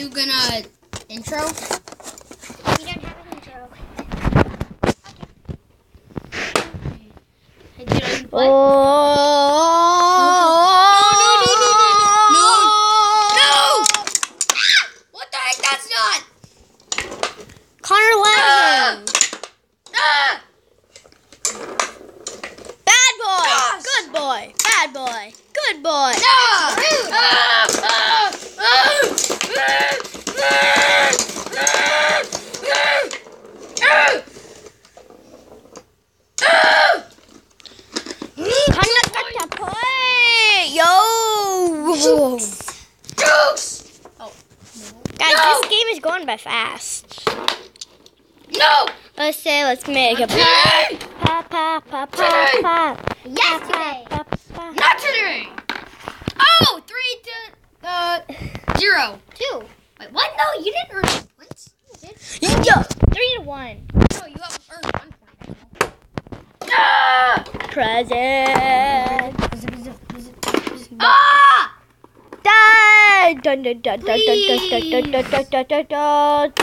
you gonna intro? We don't have an intro. Hey, did I Oh. No! Ah! What the heck? That's not. Connor Lanigan. Ah! Bad boy. Gosh. Good boy. Bad boy. Good boy. Ah! Ah! Ah! Ah! Ah! Ah! Ah! Ah! Connor got to play. Yo. Jokes! Guys, No. this game is going by fast. No! Let's say, let's make a Today! pa pa pa pa Today. pa. Yesterday! Pa, pa, pa. Not today! Oh! Three to uh zero. Two. Wait, what? No, you didn't earn points. Yeah. Three to one. No, you have earned one point. Ah! Present. Ah! Dun dun dun dun dun dun dun dun dun dun dun dun. It,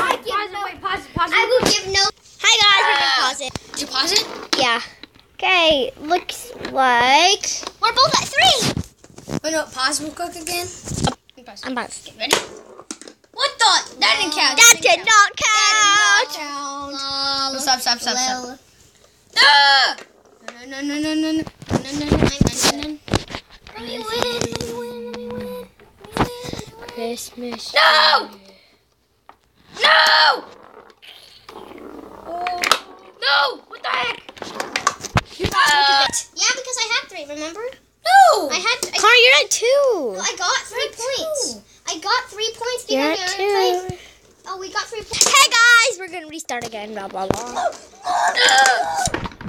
pause it. I will give no. Hi guys, we're gonna pause it. Did you pause it? Yeah. Okay, looks like we're both at three. Oh no, pause real quick again. I'm paused. Ready? What the? That didn't count. That did not That count. did not count. Stop, stop, stop, stop. Ah! No, no, no, no, no, no, no, no, no, no, Christmas. No! No! No! What the heck? Ah! Yeah, because I had three. Remember? No! I had. I, Connor, you're at two. I got three points. I got three points because You're we at already played. Oh, we got three points. Hey guys, we're gonna restart again. Blah blah blah.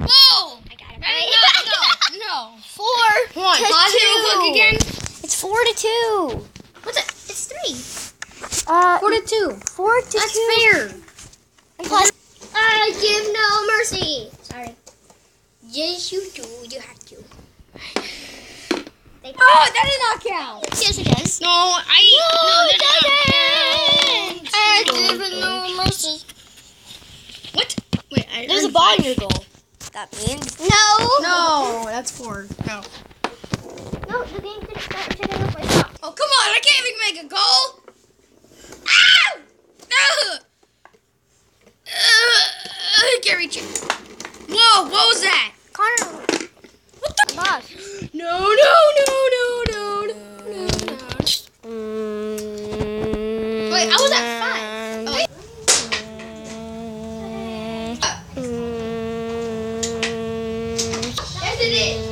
Whoa! I got it. No, no, no. Four. Come on, to pause it real two. again. It's four to two. What's it? It's three. Uh, Four to two. four to That's two. fair. And plus, I give no mercy. Sorry. Yes, you do. You have to. Oh, that did not count. Yes, it does. No, I. No, that it doesn't. not I give no mercy. What? Wait, I There's a ball in your goal. That means no. No, that's four. No. No, the game didn't start until the first stop. Oh, come on. I can't even make a goal. Ow! Ugh. Ugh. I can't reach it. Whoa, what was that? Connor, What the? boss. No, no, no, no, no, no, no, no. Wait, I was at five. Oh, wait. Yes, it is.